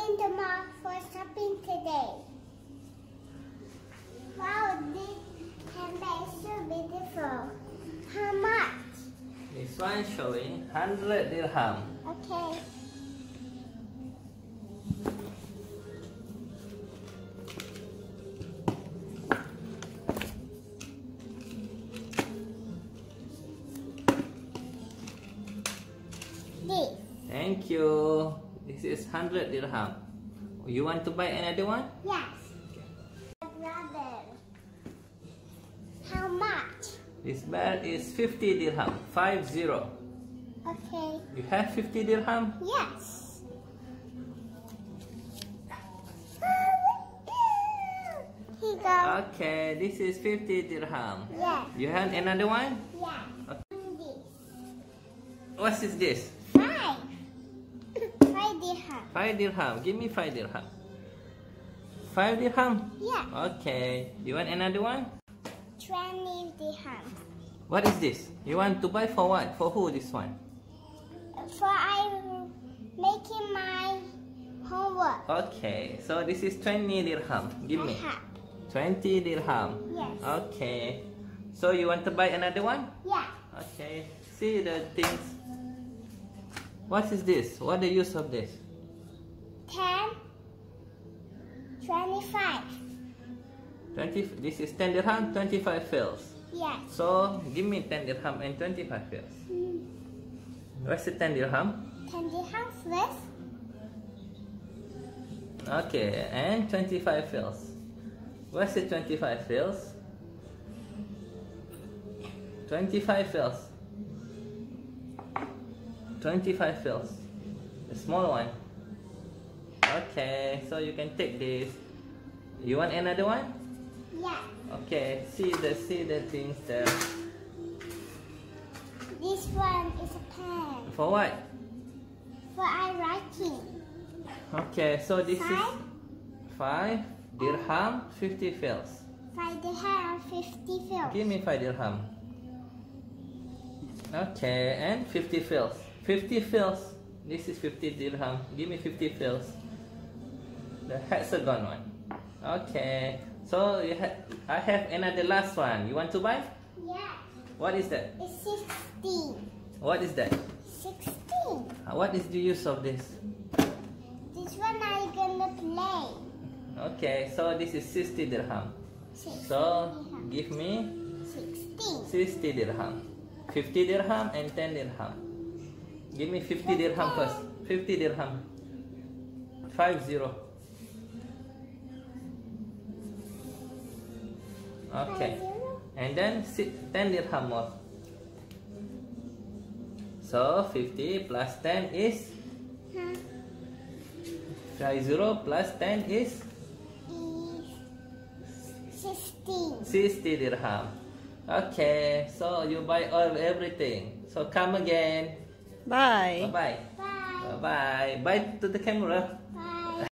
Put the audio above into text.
in the mall for shopping today. Wow, this handbag is so beautiful. How much? This one showing 100 dirham. Okay. This. Thank you. This is 100 dirham. You want to buy another one? Yes. How much? This bag is 50 dirham. 50. Okay. You have 50 dirham? Yes. Here you go. Okay, this is 50 dirham. Yes. You have another one? Yes. This. What is this? Five. Five dirham. 5 dirham. Give me 5 dirham. 5 dirham? Yeah. Okay. You want another one? Twenty dirham. What is this? You want to buy for what? For who this one? For I'm making my homework. Okay, so this is 20 dirham. Give me. have. 20 dirham. Yes. Okay. So you want to buy another one? Yeah. Okay. See the things. What is this? What the use of this? Ten. Twenty-five. 20 this is 10 dirham, 25 fils. Yes. So give me 10 dirham and 25 fils. Mm. What's the 10 dirham? Ten dirham first. Okay, and 25 fils. What's the 25 fils? 25 fils. 25 fils. The small one. Okay, so you can take this. You want another one? Yeah. Okay, see the see the things there. This one is a pen. For what? For I writing. Okay, so this Five. is 5 dirham 50 fils. Five dirham. Fifty fils. Give me 5 dirham. Okay, and 50 fils. 50 fils. This is 50 dirham. Give me 50 fils. The hexagon one. Okay. So you ha I have another last one. You want to buy? Yeah. What is that? It's sixteen. What is that? Sixteen. Uh, What is the use of this? This one I gonna play. Okay, so this is 60 dirham. Sixteen So dirham. give me Sixteen. 60 dirham. 50 dirham and 10 dirham. Give me 50 dirham first. 50 dirham. 50. Okay. And then si- 10 dirham more. So 50 plus 10 is Huh? 50 plus 10 is Is sixteen. 60 dirham. Okay, so you buy all everything. So come again. Bye. Bye bye. Bye. Bye bye. Bye to the camera. Bye.